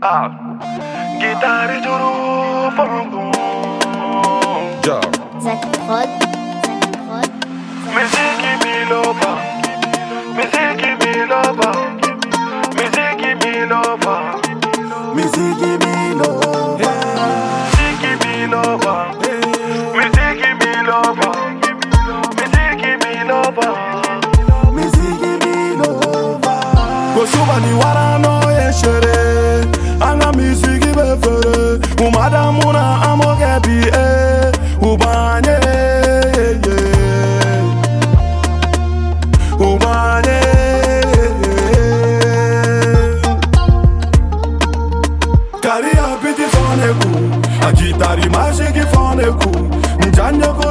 Ah, guitare juru fangu. Ja. Zack Prod. Zack Prod. Miziki biloba, miziki biloba, miziki biloba, Miziki Milova. miziki biloba, miziki biloba, miziki biloba. Miziki Milova. Koshuba ni warano yeshere. Anga misiki be fere. Umada muna amoge bi e eh. Ubanye eh, eh. Ubanye Kari abiti foneku Agitari maje ki foneku Njanyoko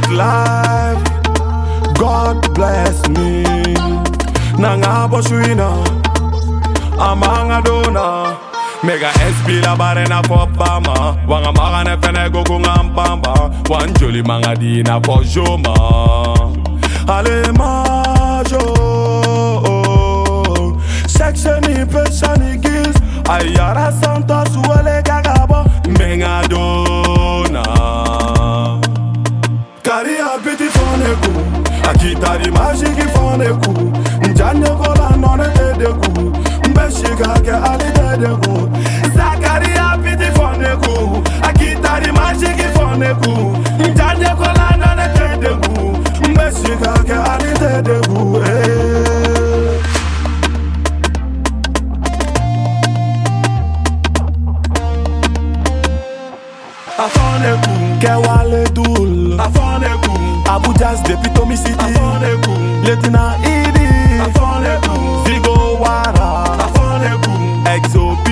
Street life, God bless me. Nanga shuina, amanga dona. Mega SP la barena for bama Wanga maga ne fene go kunga mpamba Wanjoli manga di na for joma Ale majo Section ni pesa ni gills Ayara Santos foneku Akitari majiki foneku Njanye kola none dedeku Mbeshika ke ali dedeku Zakari apiti foneku Akitari majiki foneku Njanye kola none dedeku Mbeshika ke ali dedeku eh. Afoneku, Kewale Dul, Afoneku, Abuja's the Pitomi City, Afoneku, Letina Idi, Afoneku, Zigo Wara, Afoneku, XOP,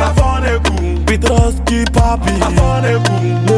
Afoneku, Petroski Papi, Afoneku.